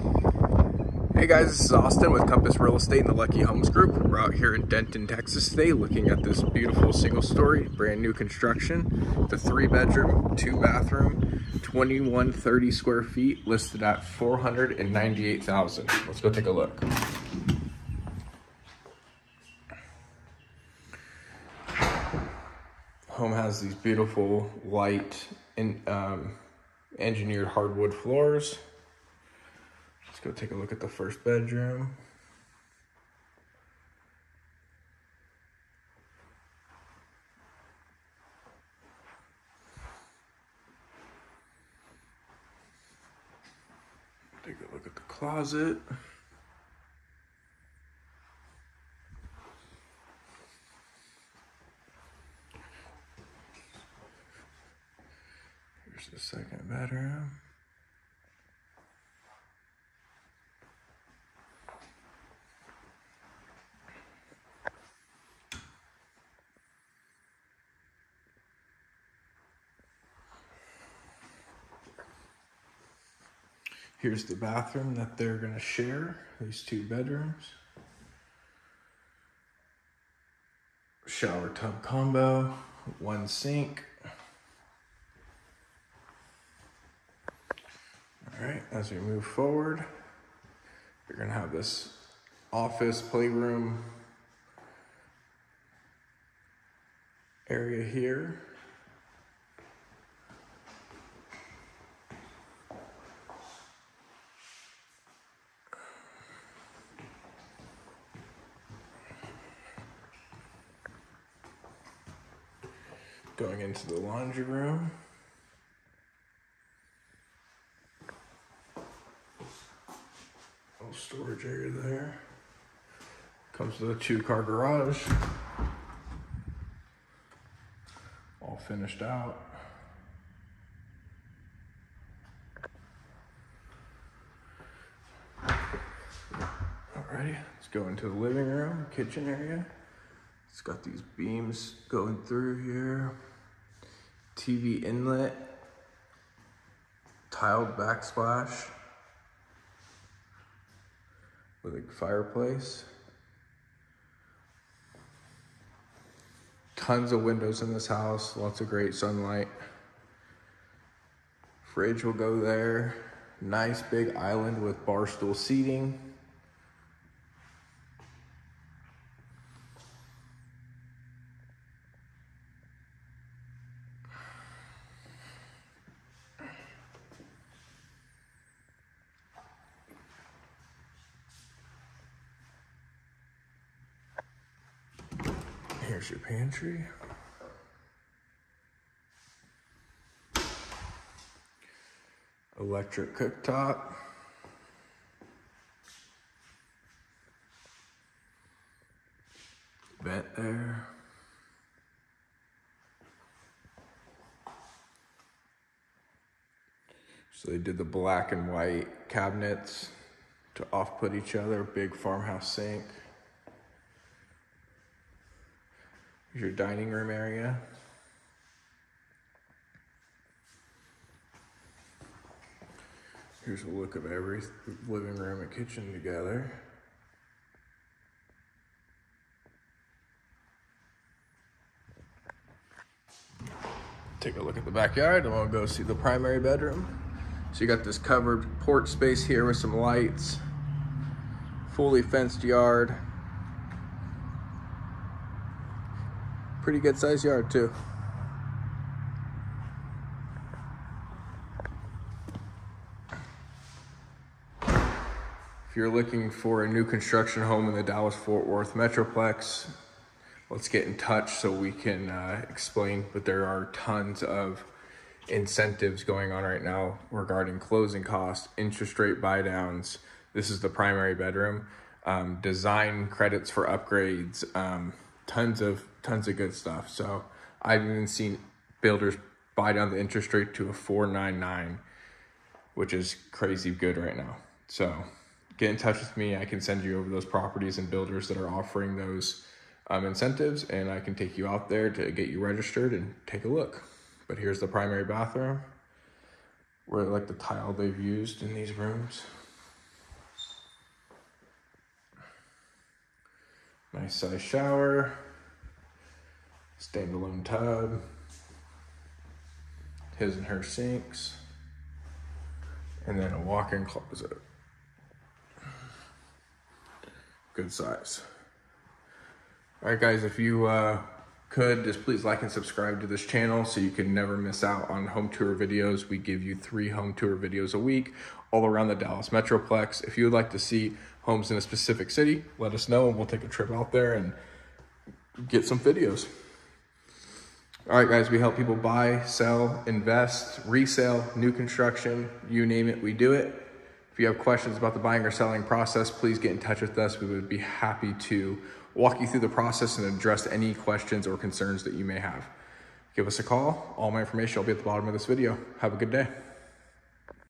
Hey guys, this is Austin with Compass Real Estate and the Lucky Homes Group. We're out here in Denton, Texas today looking at this beautiful single story, brand new construction. The three bedroom, two bathroom, 2130 square feet, listed at 498,000. Let's go take a look. Home has these beautiful light and um, engineered hardwood floors. Let's go take a look at the first bedroom. Take a look at the closet. Here's the second bedroom. Here's the bathroom that they're gonna share, these two bedrooms. Shower tub combo, one sink. All right, as we move forward, you're gonna have this office playroom area here. Going into the laundry room. Little storage area there. Comes with a two car garage. All finished out. Alrighty, let's go into the living room, kitchen area. It's got these beams going through here. TV inlet, tiled backsplash with a fireplace. Tons of windows in this house, lots of great sunlight. Fridge will go there. Nice big island with bar stool seating. Here's your pantry. Electric cooktop. Vent there. So they did the black and white cabinets to off-put each other, big farmhouse sink. Here's your dining room area. Here's a look of every living room and kitchen together. Take a look at the backyard and we'll go see the primary bedroom. So you got this covered porch space here with some lights, fully fenced yard, pretty good sized yard too. If you're looking for a new construction home in the Dallas-Fort Worth Metroplex, let's get in touch so we can uh, explain, but there are tons of incentives going on right now regarding closing costs, interest rate buy downs. This is the primary bedroom, um, design credits for upgrades, um, tons of tons of good stuff. So I've even seen builders buy down the interest rate to a 499, which is crazy good right now. So get in touch with me. I can send you over those properties and builders that are offering those um, incentives and I can take you out there to get you registered and take a look. But here's the primary bathroom. Really like the tile they've used in these rooms. Nice size shower, standalone tub, his and her sinks, and then a walk-in closet. Good size. All right, guys, if you uh, could, just please like and subscribe to this channel so you can never miss out on home tour videos. We give you three home tour videos a week all around the Dallas Metroplex. If you would like to see homes in a specific city, let us know and we'll take a trip out there and get some videos. All right, guys, we help people buy, sell, invest, resale, new construction, you name it, we do it. If you have questions about the buying or selling process, please get in touch with us. We would be happy to walk you through the process and address any questions or concerns that you may have. Give us a call. All my information will be at the bottom of this video. Have a good day.